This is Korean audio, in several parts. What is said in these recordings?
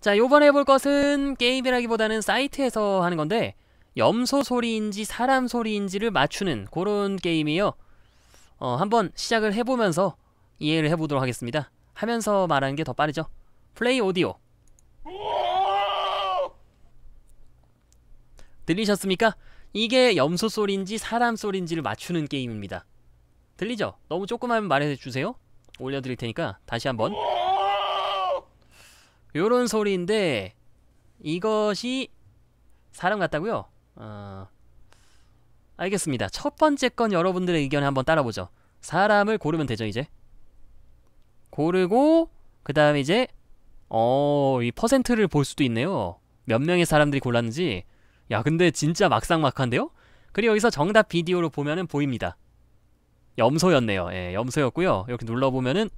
자, 요번에 해볼 것은 게임이라기보다는 사이트에서 하는 건데 염소 소리인지 사람 소리인지를 맞추는 그런 게임이에요. 어, 한번 시작을 해보면서 이해를 해보도록 하겠습니다. 하면서 말하는 게 더 빠르죠. 플레이 오디오. 들리셨습니까? 이게 염소 소리인지 사람 소리인지를 맞추는 게임입니다. 들리죠? 너무 조그만 말해주세요. 올려드릴 테니까 다시 한번. 요런 소리인데 이것이 사람 같다고요? 어... 알겠습니다. 첫 번째 건 여러분들의 의견에 한번 따라보죠. 사람을 고르면 되죠, 이제. 고르고 그 다음에 이제 어, 이 퍼센트를 볼 수도 있네요. 몇 명의 사람들이 골랐는지. 야, 근데 진짜 막상막한데요? 그리고 여기서 정답 비디오로 보면은 보입니다. 염소였네요. 예, 염소였고요. 이렇게 눌러보면은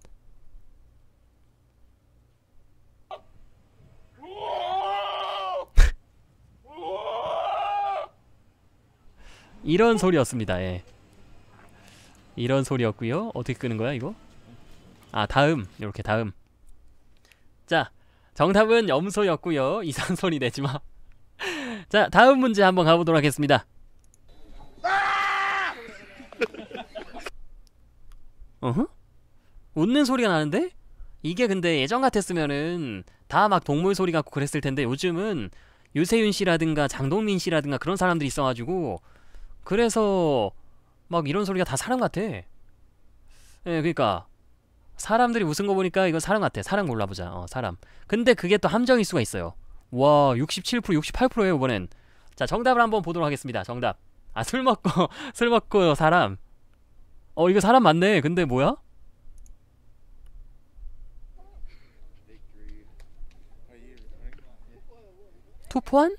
이런 소리였습니다. 예. 이런 소리였고요. 어떻게 끄는 거야 이거? 아 다음 이렇게 다음. 자 정답은 염소였고요. 이상 소리 내지 마. 자 다음 문제 한번 가보도록 하겠습니다. 어허? 웃는 소리가 나는데? 이게 근데 예전 같았으면은 다 막 동물 소리 같고 그랬을 텐데 요즘은 유세윤 씨라든가 장동민 씨라든가 그런 사람들이 있어가지고 그래서 막 이런 소리가 다 사람 같아. 예, 그러니까 사람들이 웃은 거 보니까 이거 사람 같아. 사람 골라보자. 어, 사람. 근데 그게 또 함정일 수가 있어요. 와, 67% 68%예요, 이번엔. 자, 정답을 한번 보도록 하겠습니다. 정답. 아, 술 먹고 술 먹고 사람. 어, 이거 사람 맞네. 근데 뭐야? 투포한?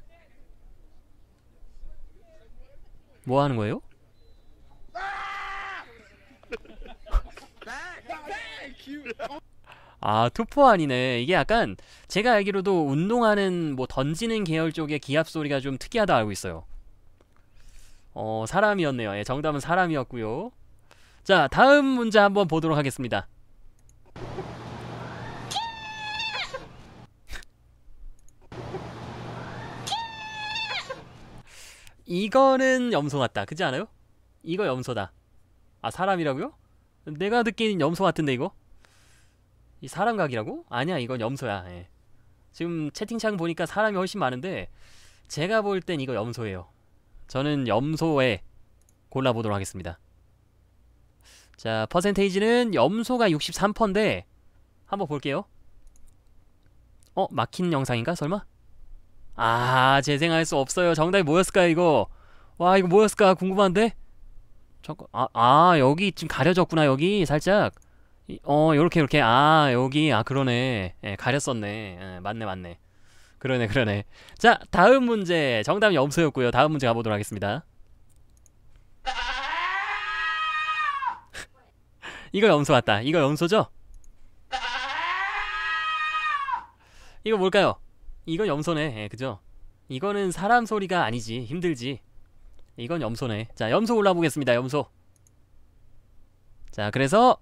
뭐 하는 거예요? 아 투포안이네. 이게 약간 제가 알기로도 운동하는 뭐 던지는 계열 쪽의 기합 소리가 좀 특이하다 알고 있어요. 어 사람이었네요. 예, 정답은 사람이었고요. 자 다음 문제 한번 보도록 하겠습니다 이거는 염소 같다 그지 않아요? 이거 염소다 아 사람이라고요? 내가 듣기엔 염소 같은데 이거? 이 사람 각이라고? 아니야 이건 염소야 예. 지금 채팅창 보니까 사람이 훨씬 많은데 제가 볼 땐 이거 염소예요 저는 염소에 골라보도록 하겠습니다 자 퍼센테이지는 염소가 63%인데 한번 볼게요 어? 막힌 영상인가 설마? 아 재생할 수 없어요. 정답이 뭐였을까요 이거? 와 이거 뭐였을까? 궁금한데? 잠깐 아, 아 여기 지금 가려졌구나 여기 살짝. 이, 어 요렇게 요렇게. 아 여기. 아 그러네. 예, 가렸었네. 예, 맞네 맞네. 그러네 그러네. 자 다음 문제. 정답이 염소였고요. 다음 문제 가보도록 하겠습니다. 이거 염소 같다. 이거 염소죠? 이거 뭘까요? 이건 염소네. 예, 그죠? 이거는 사람 소리가 아니지. 힘들지. 이건 염소네. 자 염소 골라보겠습니다. 염소. 자 그래서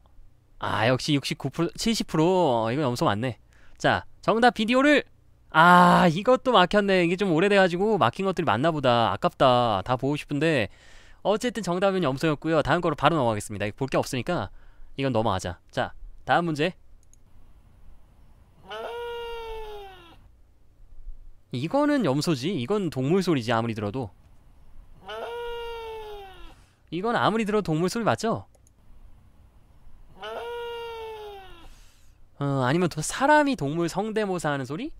아 역시 69% 70% 어, 이거 염소 맞네. 자 정답 비디오를 아 이것도 막혔네. 이게 좀 오래돼 가지고 막힌 것들이 많나 보다. 아깝다. 다 보고 싶은데. 어쨌든 정답은 염소였고요. 다음 거로 바로 넘어가겠습니다. 볼 게 없으니까 이건 넘어가자. 자 다음 문제 이거는 염소지 이건 동물 소리지 아무리 들어도 이건 아무리 들어도 동물 소리 맞죠? 어, 아니면 또 사람이 동물 성대모사 하는 소리?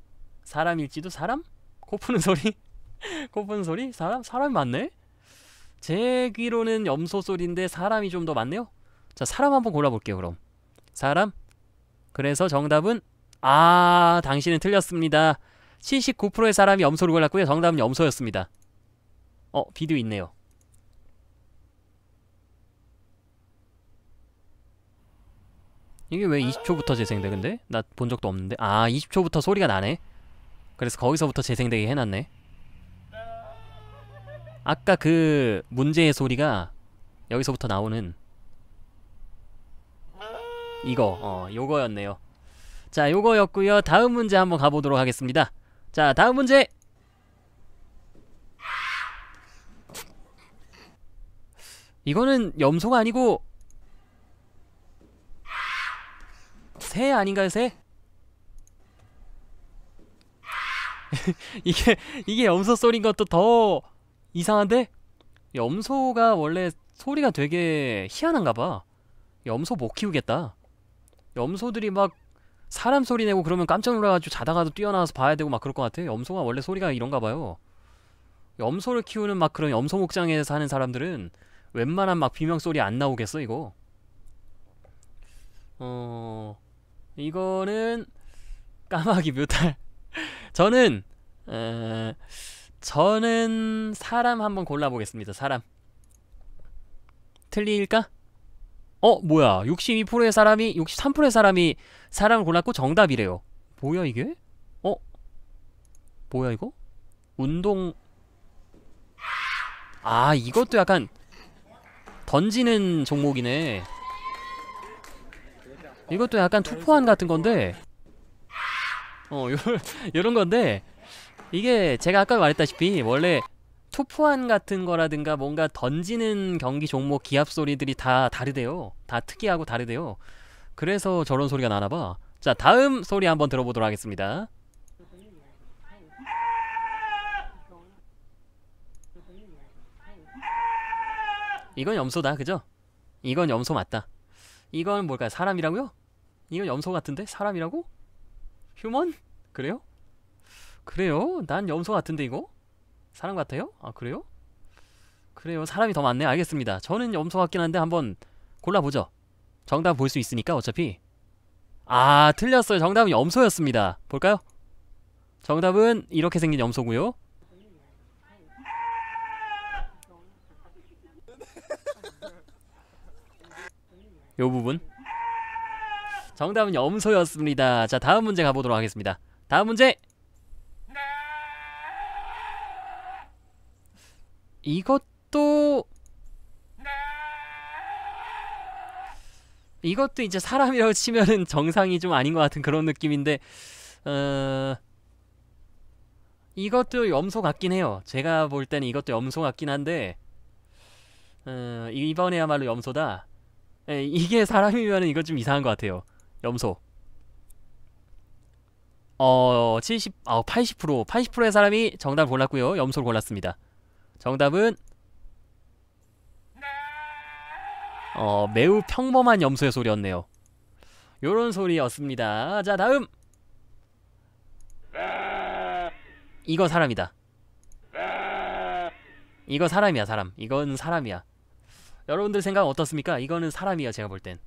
사람일지도 사람? 코 푸는 소리? 코 푸는 소리? 사람? 사람이 맞네? 제 귀로는 염소 소리인데 사람이 좀더 맞네요? 자 사람 한번 골라볼게요 그럼 사람? 그래서 정답은 아 당신은 틀렸습니다 79%의 사람이 염소를 골랐고요. 정답은 염소였습니다. 어 비디오 있네요. 이게 왜 20초부터 재생돼 근데? 나 본 적도 없는데. 아 20초부터 소리가 나네. 그래서 거기서부터 재생되게 해놨네. 아까 그 문제의 소리가 여기서부터 나오는 이거. 어 요거였네요. 자, 요거였고요. 다음 문제 한번 가보도록 하겠습니다. 자, 다음 문제. 이거는 염소가 아니고 새 아닌가요, 새? 이게 이게 염소 소리인 것도 더 이상한데? 염소가 원래 소리가 되게 희한한가 봐. 염소 못 키우겠다. 염소들이 막 사람 소리 내고 그러면 깜짝 놀라가지고 자다가도 뛰어나와서 봐야 되고 막 그럴 것 같아. 염소가 원래 소리가 이런가 봐요. 염소를 키우는 막 그런 염소 목장에 사는 사람들은 웬만한 막 비명 소리 안 나오겠어 이거. 어 이거는 까마귀 묘탈. 저는 에, 저는 사람 한번 골라보겠습니다. 사람. 틀릴까? 어 뭐야 62%의 사람이 63%의 사람이 사람을 골랐고 정답이래요 뭐야 이게? 어? 뭐야 이거? 운동 아 이것도 약간 던지는 종목이네 이것도 약간 투포환 같은 건데 어 요런, 요런 건데 이게 제가 아까 말했다시피 원래 투포환 같은 거라든가 뭔가 던지는 경기 종목 기합 소리들이 다 다르대요. 다 특이하고 다르대요. 그래서 저런 소리가 나나 봐. 자, 다음 소리 한번 들어보도록 하겠습니다. 이건 염소다, 그죠? 이건 염소 맞다. 이건 뭘까요? 사람이라고요? 이건 염소 같은데? 사람이라고? 휴먼? 그래요? 그래요? 난 염소 같은데 이거? 사람 같아요? 아 그래요? 그래요. 사람이 더 많네. 알겠습니다. 저는 염소 같긴 한데 한번 골라보죠. 정답 볼 수 있으니까 어차피. 아 틀렸어요. 정답은 염소였습니다. 볼까요? 정답은 이렇게 생긴 염소고요. 요 부분. 정답은 염소였습니다. 자 다음 문제 가보도록 하겠습니다. 다음 문제 이것도 이것도 이제 사람이라고 치면은 정상이 좀 아닌 것 같은 그런 느낌인데 어 이것도 염소 같긴 해요. 제가 볼 때는 이것도 염소 같긴 한데 어 이번에야말로 염소다. 에, 이게 사람이면은 이거 좀 이상한 것 같아요. 염소. 어, 70, 아, 80%, 80%의 사람이 정답을 골랐고요. 염소를 골랐습니다. 정답은 어, 매우 평범한 염소의 소리였네요. 요런 소리였습니다. 자, 다음. 이거 사람이다. 이거 사람이야, 사람. 이건 사람이야. 여러분들 생각 어떻습니까? 이거는 사람이야, 제가 볼 땐.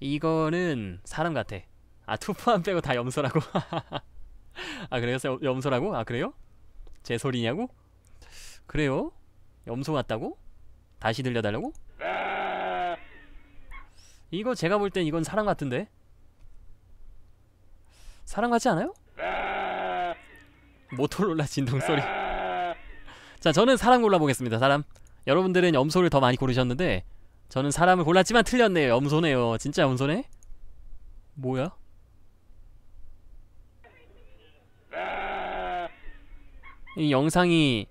이거는 사람 같아. 아, 투포안 빼고 다 염소라고? 아, 그래요? 염소라고? 아, 그래요? 제 소리냐고? 그래요? 염소 같다고? 다시 들려달라고? 이거 제가 볼 땐 이건 사람 같은데? 사람 같지 않아요? 모토로라 진동 소리. 자, 저는 사람 골라보겠습니다. 사람. 여러분들은 염소를 더 많이 고르셨는데 저는 사람을 골랐지만 틀렸네요. 염소네요. 진짜 염소네? 뭐야? 이 영상이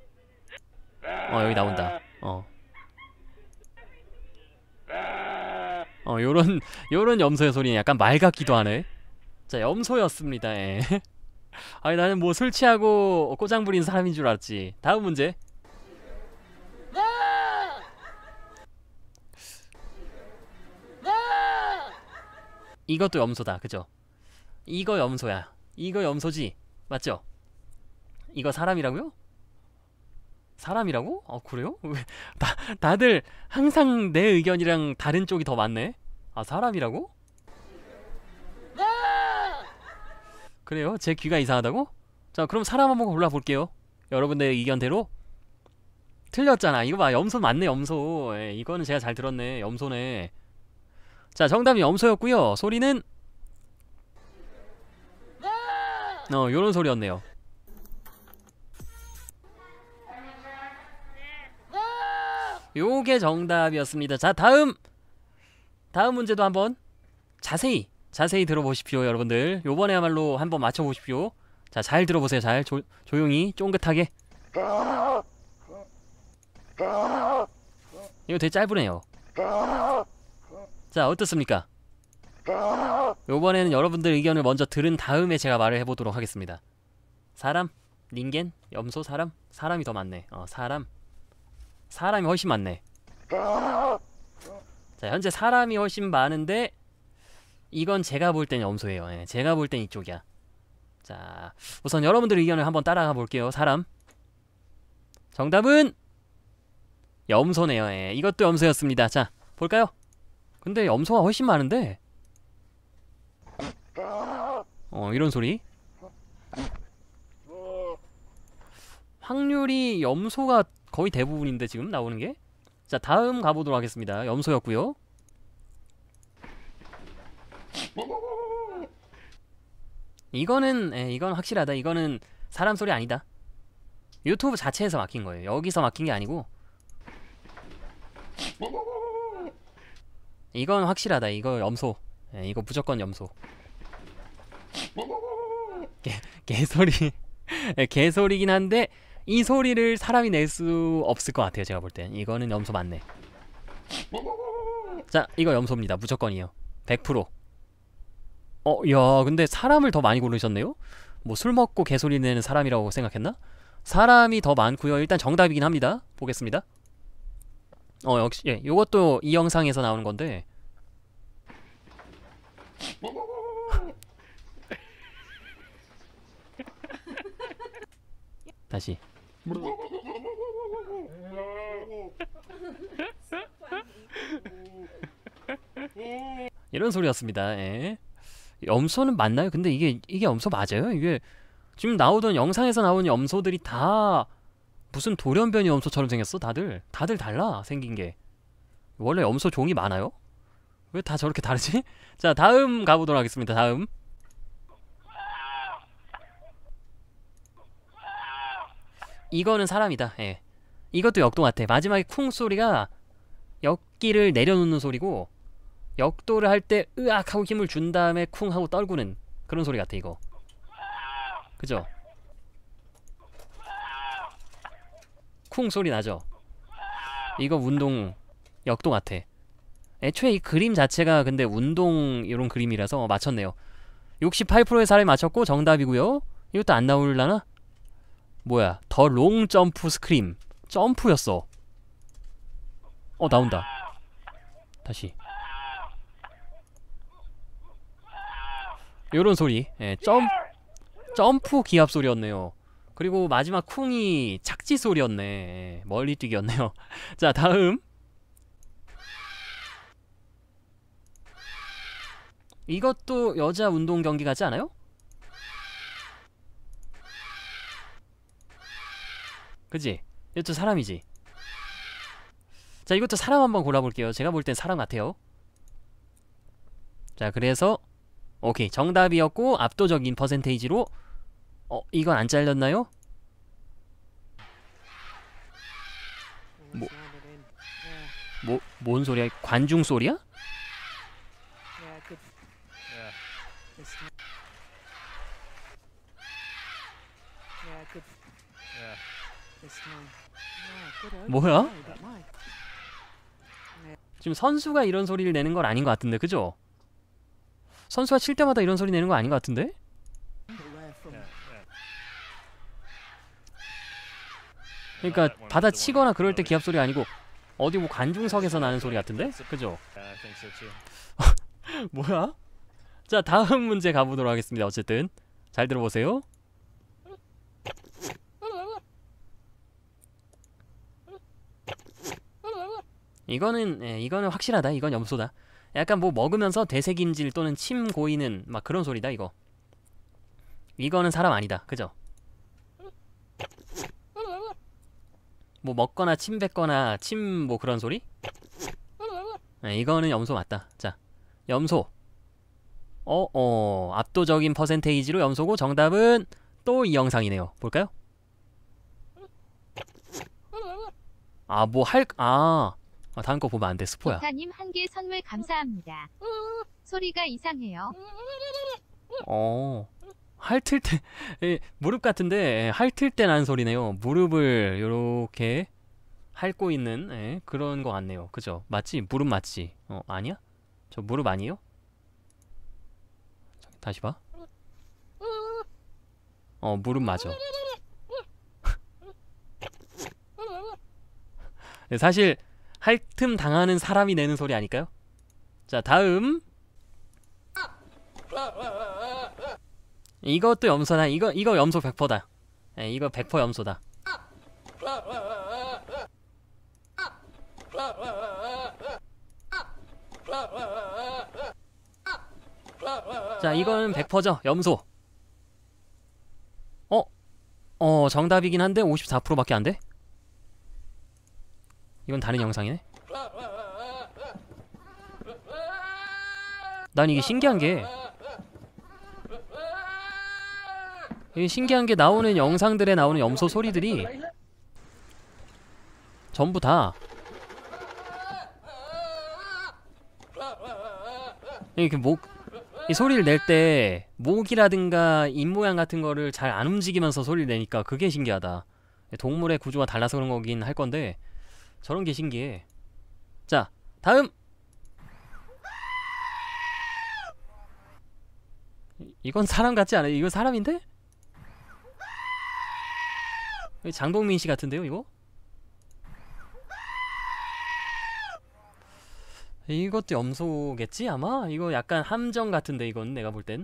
어 여기 나온다 어 어, 요런, 요런 염소의 소리는 약간 말 같기도 하네. 자, 염소였습니다, 예. 아니, 나는 뭐 술 취하고 꼬장 부린 사람인 줄 알았지. 다음 문제. 이것도 염소다, 그죠? 이거 염소야. 이거 염소지. 맞죠? 이거 사람이라고요? 사람이라고? 어 그래요? 왜 다, 다들 항상 내 의견이랑 다른 쪽이 더 많네? 아 사람이라고? 그래요? 제 귀가 이상하다고? 자 그럼 사람 한번 골라볼게요 여러분들의 의견대로 틀렸잖아 이거 봐 염소 맞네 염소 에, 예, 이거는 제가 잘 들었네 염소네 자 정답이 염소였고요 소리는 어 요런 소리였네요 요게 정답이었습니다. 자, 다음 다음 문제도 한번 자세히 자세히 들어보십시오, 여러분들. 요번에야말로 한번 맞춰보십시오. 자, 잘 들어보세요. 잘 조, 조용히 쫑긋하게. 이거 되게 짧으네요. 자, 어떻습니까? 요번에는 여러분들 의견을 먼저 들은 다음에 제가 말을 해보도록 하겠습니다. 사람, 닌겐, 염소, 사람, 사람이 더 많네. 어, 사람, 사람이 훨씬 많네. 자, 현재 사람이 훨씬 많은데 이건 제가 볼 땐 염소예요. 예, 제가 볼 땐 이쪽이야. 자, 우선 여러분들 의견을 한번 따라가 볼게요. 사람. 정답은 염소네요. 예, 이것도 염소였습니다. 자, 볼까요? 근데 염소가 훨씬 많은데. 어, 이런 소리. 확률이 염소가 거의 대부분인데 지금 나오는 게. 자, 다음 가보도록 하겠습니다. 염소였고요. 이거는 예, 이건 확실하다. 이거는 사람 소리 아니다. 유튜브 자체에서 막힌 거예요. 여기서 막힌 게 아니고. 이건 확실하다. 이거 염소. 예, 이거 무조건 염소. 개, 개소리. 예, 개소리긴 한데 이 소리를 사람이 낼 수 없을 것 같아요. 제가 볼 땐. 이거는 염소 맞네. 자, 이거 염소입니다. 무조건이에요. 100%. 어, 야, 근데 사람을 더 많이 고르셨네요? 뭐 술 먹고 개소리 내는 사람이라고 생각했나? 사람이 더 많고요. 일단 정답이긴 합니다. 보겠습니다. 어, 역시 예, 요것도 이 영상에서 나오는 건데. 다시. 이런 소리였습니다. 예. 염소는 맞나요? 근데 이게 이게 염소 맞아요? 이게 지금 나오던 영상에서 나오는 염소들이 다 무슨 돌연변이 염소처럼 생겼어? 다들 다들 달라 생긴 게 원래 염소 종이 많아요? 왜 다 저렇게 다르지? 자 다음 가보도록 하겠습니다. 다음 이거는 사람이다. 예. 이것도 역도 같아. 마지막에 쿵 소리가 역기를 내려놓는 소리고 역도를 할 때 으악 하고 힘을 준 다음에 쿵 하고 떨구는 그런 소리 같아 이거. 그죠? 쿵 소리 나죠? 이거 운동 역도 같아. 애초에 이 그림 자체가 근데 운동 이런 그림이라서 맞췄네요. 68%의 사람이 맞췄고 정답이고요. 이것도 안 나올라나? 뭐야? The long jump scream. 점프였어. 어 나온다. 다시. 요런 소리. 예, 점 점프 기합 소리였네요. 그리고 마지막 쿵이 착지 소리였네. 예, 멀리 뛰기였네요. 자, 다음. 이것도 여자 운동 경기 같지 않아요? 그지? 이것도 사람이지. 자, 이것도 사람 한번 골라볼게요. 제가 볼 땐 사람 같아요. 자, 그래서 오케이 정답이었고 압도적인 퍼센테이지로 어 이건 안 잘렸나요? 뭐- 뭐 뭔 소리야? 관중 소리야? 뭐야? 지금 선수가 이런 소리를 내는 건 아닌 것 같은데 그죠? 선수가 칠 때마다 이런 소리 내는 거 아닌 것 같은데? 그러니까 받아 치거나 그럴 때 기합 소리 아니고 어디 뭐 관중석에서 나는 소리 같은데? 그죠? 뭐야? 자 다음 문제 가보도록 하겠습니다. 어쨌든 잘 들어보세요. 이거는 예, 이거는 확실하다. 이건 염소다. 약간 뭐 먹으면서 대색임질 또는 침 고이는 막 그런 소리다 이거. 이거는 사람 아니다. 그죠? 뭐 먹거나 침 뱉거나 침 뭐 그런 소리? 네, 이거는 염소 맞다. 자, 염소. 어, 어, 압도적인 퍼센테이지로 염소고 정답은 또 이 영상이네요. 볼까요? 아, 뭐 할, 아, 아 다음 거 보면 안 돼. 스포야. 기타님 한 개 선물 감사합니다. 소리가 이상해요. 어 핥을 때 예, 무릎 같은데 예, 핥을 때 나는 소리네요. 무릎을 요렇게 핥고 있는 예, 그런 거 같네요. 그죠? 맞지? 무릎 맞지? 어 아니야? 저 무릎 아니에요? 다시 봐. 어 무릎 맞아. 네, 사실 핥음 당하는 사람이 내는 소리 아닐까요? 자 다음 이것도 염소다. 이거 이거 염소 100%다. 예, 이거 100% 염소다. 자, 이건 100%죠. 염소. 어? 어, 정답이긴 한데 54%밖에 안 돼? 이건 다른 영상이네. 난 이게 신기한 게 이게 신기한 게 나오는 영상들에 나오는 염소 소리들이 전부 다 이렇게 목, 이 소리를 낼 때 목이라든가 입 모양 같은 거를 잘 안 움직이면서 소리를 내니까 그게 신기하다. 동물의 구조가 달라서 그런 거긴 할 건데 저런 게 신기해. 자, 다음. 이- 이건 사람 같지 않아요? 이거 사람인데? 장동민 씨 같은데요, 이거? 이것도 염소겠지 아마? 이거 약간 함정 같은데 이건 내가 볼 땐.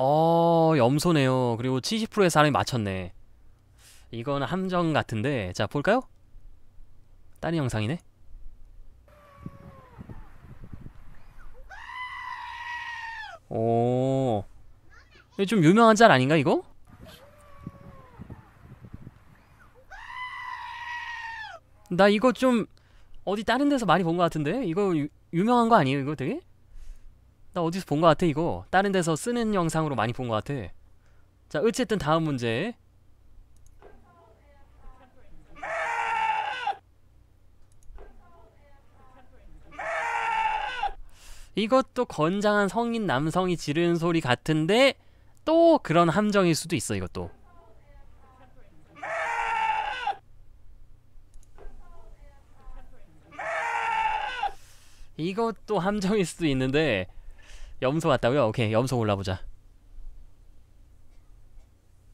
어, 염소네요. 그리고 70%의 사람이 맞췄네. 이거는 함정 같은데. 자, 볼까요? 다른 영상이네. 오. 이거 좀 유명한 짤 아닌가 이거? 나 이거 좀 어디 다른 데서 많이 본 것 같은데? 이거 유, 유명한 거 아니에요 이거 되게? 나 어디서 본 것 같아 이거 다른 데서 쓰는 영상으로 많이 본 것 같아 자 어쨌든 다음 문제. 이것도 건장한 성인 남성이 지르는 소리 같은데 또 그런 함정일 수도 있어 이것도. 이것도 함정일 수도 있는데 염소 같다고요? 오케이 염소 골라보자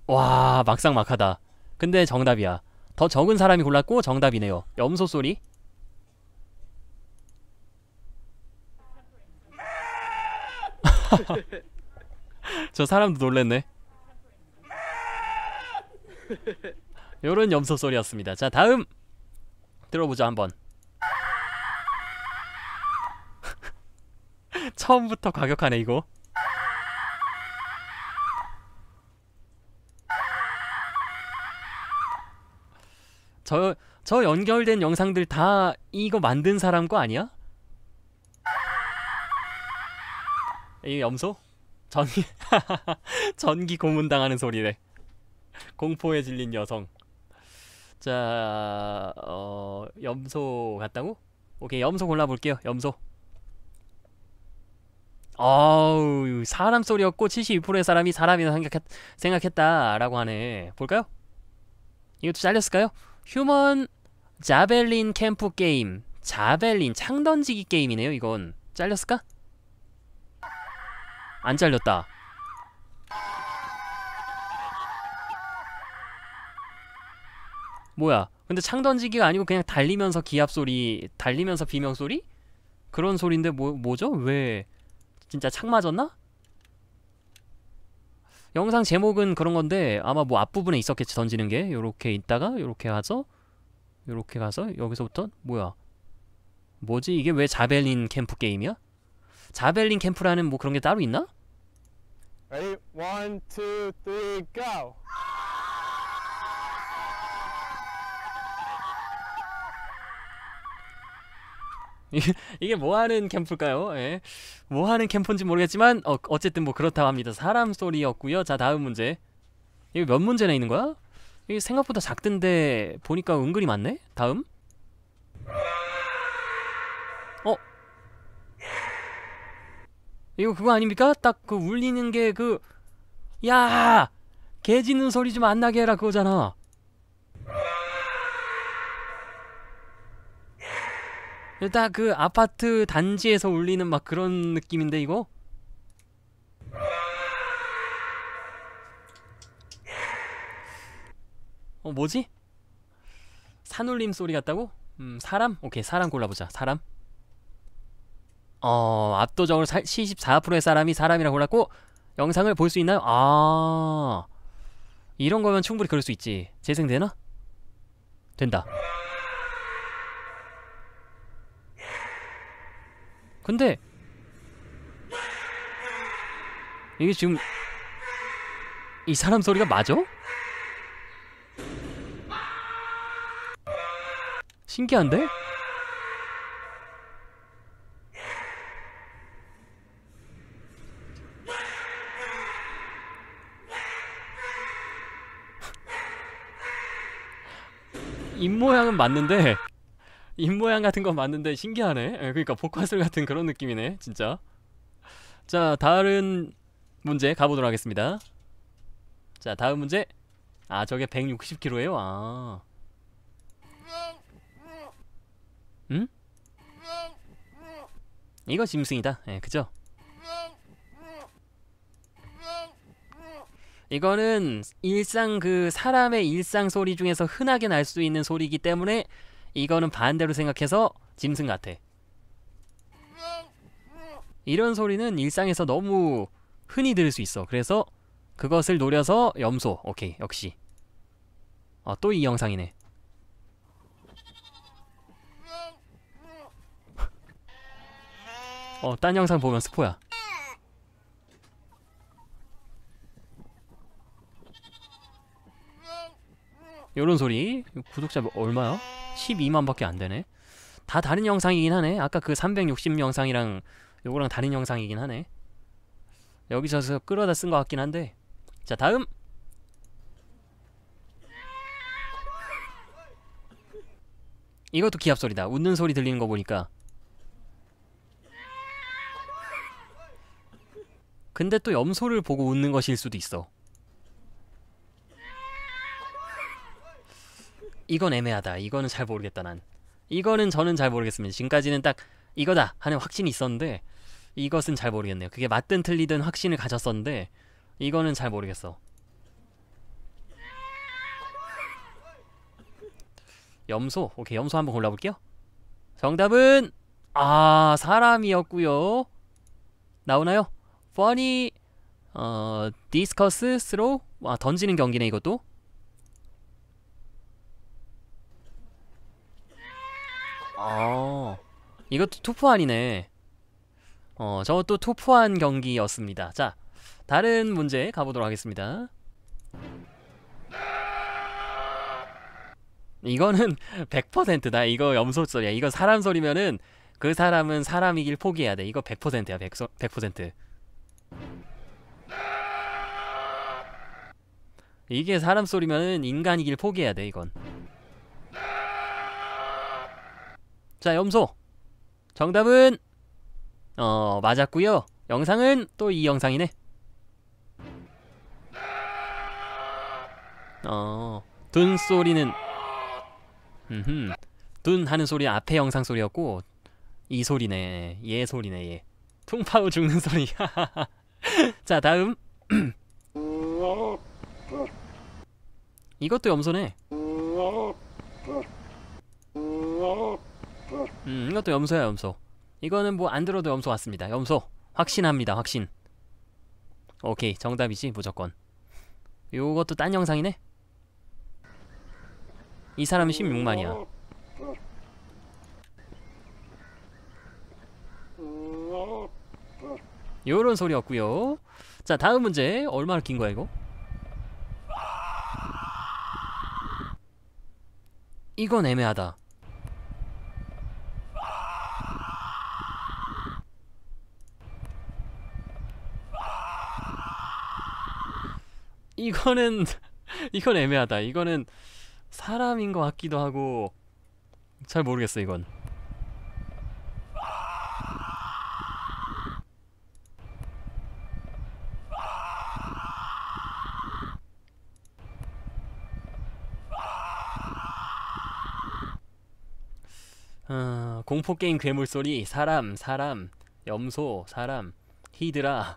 와 막상 막하다. 근데 정답이야. 더 적은 사람이 골랐고 정답이네요. 염소 소리? 저 사람도 놀랬네. 요런 염소 소리였습니다. 자 다음! 들어보자 한번. 처음부터 과격하네 이거 저, 저 연결된 영상들 다 이거 만든 사람 거 아니야? 이 염소? 전기 전기 고문당하는 소리래 공포에 질린 여성 자, 어, 염소 같다고? 오케이 염소 골라볼게요 염소 어우 사람 소리였고 72%의 사람이 사람이라 생각했, 생각했다 라고 하네 볼까요? 이것도 잘렸을까요? 휴먼 자벨린 캠프 게임 자벨린 창 던지기 게임이네요 이건 잘렸을까? 안 잘렸다 뭐야 근데 창 던지기가 아니고 그냥 달리면서 기합 소리 달리면서 비명 소리? 그런 소리인데 뭐, 뭐죠? 왜 진짜 창 맞았나? 영상 제목은 그런 건데 아마 뭐 앞부분에 있었겠지 던지는 게 요렇게 있다가 요렇게 가서 요렇게 가서 여기서부터 뭐야 뭐지 이게 왜 자벨린 캠프 게임이야? 자벨린 캠프라는 뭐 그런 게 따로 있나? Ready? One, two, three, go. 이게 뭐 하는 캠프일까요? 예. 뭐 하는 캠프인지 모르겠지만 어, 어쨌든 뭐 그렇다고 합니다. 사람 소리였고요. 자 다음 문제. 이거 몇 문제나 있는 거야? 이게 생각보다 작던데 보니까 은근히 많네? 다음 어? 이거 그거 아닙니까? 딱 그 울리는 게 그 야! 개 짖는 소리 좀 안 나게 해라 그거잖아 딱 그 아파트 단지에서 울리는 막 그런 느낌인데 이거? 어 뭐지? 산울림 소리 같다고? 음 사람? 오케이 사람 골라보자 사람 어 압도적으로 74%의 사람이 사람이라 골랐고 영상을 볼 수 있나요? 아 이런 거면 충분히 그럴 수 있지 재생되나? 된다 근데 이게 지금 이 사람 소리가 맞아? 신기한데? 입모양은 맞는데 입모양 같은 건 맞는데 신기하네. 예, 그러니까 복화술 같은 그런 느낌이네 진짜. 자 다른 문제 가보도록 하겠습니다. 자 다음 문제. 아 저게 160kg예요? 아. 응? 이거 짐승이다. 예 그죠? 이거는 일상 그 사람의 일상 소리 중에서 흔하게 날 수 있는 소리이기 때문에 이거는 반대로 생각해서 짐승 같아. 이런 소리는 일상에서 너무 흔히 들을 수 있어. 그래서 그것을 노려서 염소. 오케이, 역시. 어, 또이 영상이네. 어, 딴 영상 보면 스포야. 요런 소리 구독자 얼마야? 12만밖에 안 되네. 다 다른 영상이긴 하네. 아까 그 360 영상이랑 요거랑 다른 영상이긴 하네. 여기서 끌어다 쓴 것 같긴 한데. 자 다음. 이것도 기합 소리다. 웃는 소리 들리는 거 보니까. 근데 또 염소를 보고 웃는 것일 수도 있어. 이건 애매하다. 이거는 잘 모르겠다 난. 이거는 저는 잘 모르겠습니다. 지금까지는 딱 이거다 하는 확신이 있었는데 이것은 잘 모르겠네요. 그게 맞든 틀리든 확신을 가졌었는데 이거는 잘 모르겠어. 염소. 오케이 염소 한번 골라볼게요. 정답은 아 사람이었고요. 나오나요? funny 어 discuss throw 아 던지는 경기네 이것도. 어 이것도 투포환이네. 어 저것도 투포환 경기였습니다. 자 다른 문제 가보도록 하겠습니다. 이거는 100%다. 이거 염소 소리야. 이거 사람 소리면은 그 사람은 사람이길 포기해야 돼. 이거 100%야. 100%, 100%. 이게 사람 소리면은 인간이길 포기해야 돼 이건 자 염소. 정답은 어 맞았고요. 영상은 또 이 영상이네. 어둔 소리는 음흠. 둔 하는 소리 앞에 영상 소리였고 이 소리네. 얘 소리네 얘. 퉁파우 죽는 소리. 자 다음. 이것도 염소네 음 이것도 염소야 염소. 이거는 뭐 안 들어도 염소 같습니다. 염소. 확신합니다 확신. 오케이 정답이지 무조건. 요것도 딴 영상이네? 이 사람은 16만이야. 요런 소리였고요. 자 다음 문제. 얼마나 긴 거야 이거? 이건 애매하다 이거는 이건 애매하다. 이거는 사람인 것 같기도 하고 잘 모르겠어 이건. 어, 공포 게임 괴물 소리, 사람, 사람, 염소, 사람, 히드라.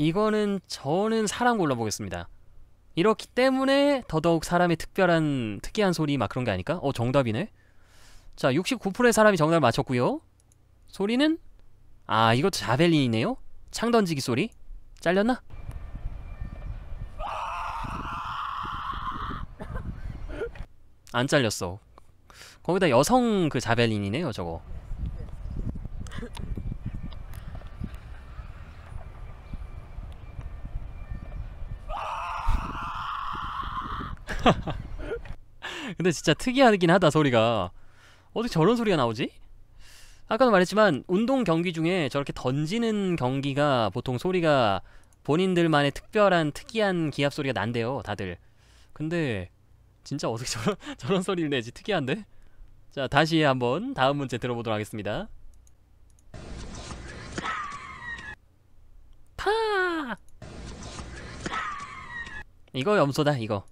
이거는 저는 사람 골라보겠습니다. 이렇기 때문에 더더욱 사람의 특별한 특이한 소리 막 그런 게 아닐까? 어 정답이네. 자 69%의 사람이 정답을 맞췄고요. 소리는 아 이것도 자벨린이네요. 창 던지기 소리. 잘렸나? 안 잘렸어. 거기다 여성 그 자벨린이네요 저거. 근데 진짜 특이하긴 하다 소리가. 어떻게 저런 소리가 나오지? 아까도 말했지만 운동 경기 중에 저렇게 던지는 경기가 보통 소리가 본인들만의 특별한 특이한 기합 소리가 난대요 다들. 근데 진짜 어떻게 저런, 저런 소리를 내지? 특이한데? 자 다시 한번 다음 문제 들어보도록 하겠습니다. 파 이거 염소다 이거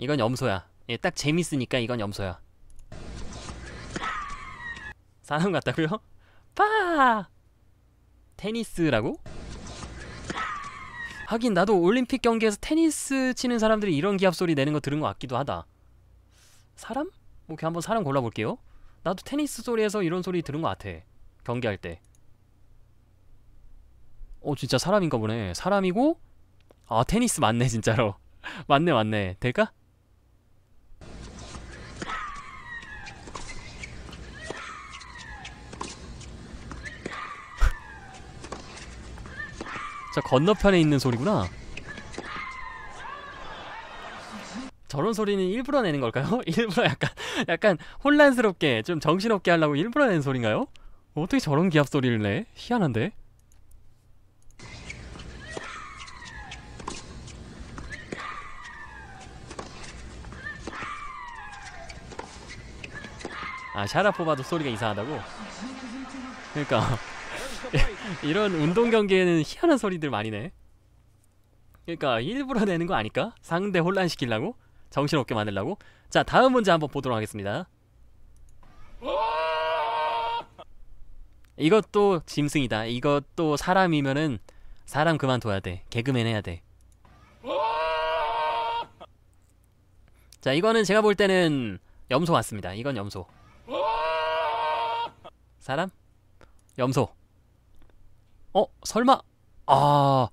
이건 염소야. 예, 딱 재밌으니까 이건 염소야. 사람 같다고요? 파! 테니스라고? 하긴 나도 올림픽 경기에서 테니스 치는 사람들이 이런 기합 소리 내는 거 들은 것 같기도 하다. 사람? 뭐 이렇게 한번 사람 골라볼게요. 나도 테니스 소리에서 이런 소리 들은 것 같아. 경기할 때. 어 진짜 사람인가 보네. 사람이고 아 테니스 맞네 진짜로. 맞네 맞네. 될까? 저 건너편에 있는 소리구나. 저런 소리는 일부러 내는 걸까요? 일부러 약간 약간 혼란스럽게 좀 정신없게 하려고 일부러 내는 소린가요? 어떻게 저런 기합 소리를 내? 희한한데. 아 샤라포바도 소리가 이상하다고? 그러니까 이런 운동 경기에는 희한한 소리들 많이 내. 그러니까 일부러 내는 거 아닐까? 상대 혼란시키려고? 정신없게 만들려고? 자, 다음 문제 한번 보도록 하겠습니다. 이것도 짐승이다. 이것도 사람이면은 사람 그만둬야 돼. 개그맨 해야 돼. 자, 이거는 제가 볼 때는 염소 같습니다. 이건 염소. 사람? 염소. 어? 설마? 아...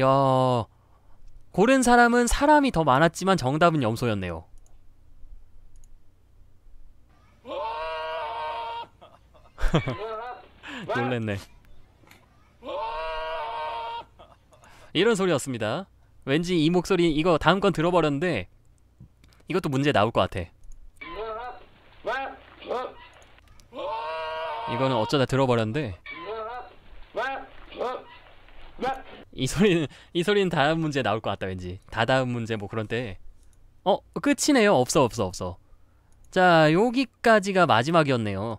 야... 고른 사람은 사람이 더 많았지만 정답은 염소였네요. 놀랬네. 이런 소리였습니다. 왠지 이 목소리 이거 다음 건 들어버렸는데 이것도 문제 나올 것 같아. 이거는 어쩌다 들어버렸는데 이 소리는 이 소리는 다음 문제 나올 것 같다 왠지. 다다음 문제 뭐 그런 때 어 끝이네요. 없어 없어 없어. 자 여기까지가 마지막이었네요.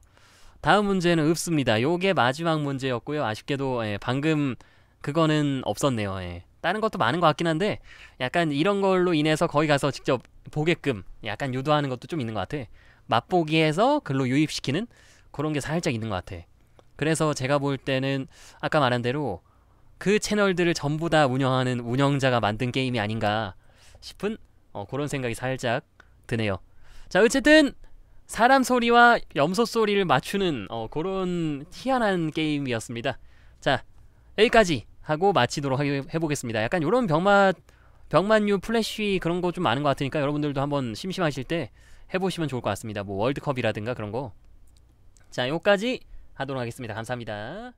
다음 문제는 없습니다. 요게 마지막 문제였고요. 아쉽게도 예, 방금 그거는 없었네요. 예. 다른 것도 많은 것 같긴 한데 약간 이런 걸로 인해서 거기 가서 직접 보게끔 약간 유도하는 것도 좀 있는 것 같아. 맛보기에서 글로 유입시키는 그런 게 살짝 있는 것 같아. 그래서 제가 볼 때는 아까 말한 대로 그 채널들을 전부 다 운영하는 운영자가 만든 게임이 아닌가 싶은 어, 그런 생각이 살짝 드네요. 자, 어쨌든 사람 소리와 염소 소리를 맞추는 어, 그런 희한한 게임이었습니다. 자, 여기까지 하고 마치도록 하, 해보겠습니다. 약간 이런 병맛 병만유 플래쉬 그런 거 좀 많은 것 같으니까 여러분들도 한번 심심하실 때 해보시면 좋을 것 같습니다. 뭐 월드컵이라든가 그런 거. 자, 여기까지 하도록 하겠습니다. 감사합니다.